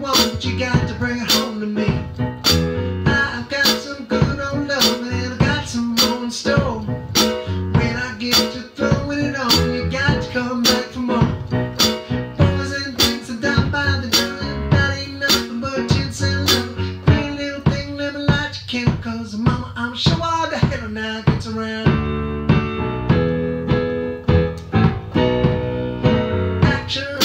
what you got to bring it home to me. I've got some good old love and I got some more in store. When I get to throwing it on, you got to come back for more. Boys and things are down by the dozen, that ain't nothing but chance and love. Pretty little thing living like you can, cause mama, I'm sure all the hell now gets around. Action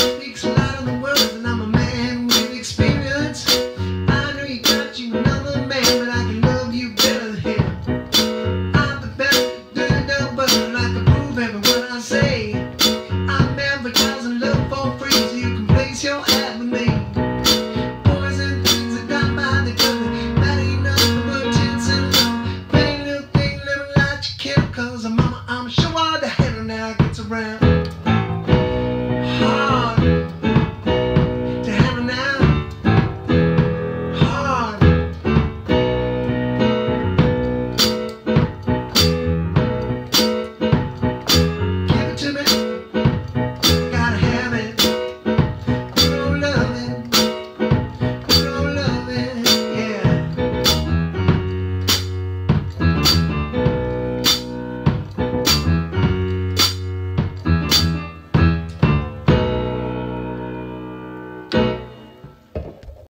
cause mama, I'm sure the hell now gets around.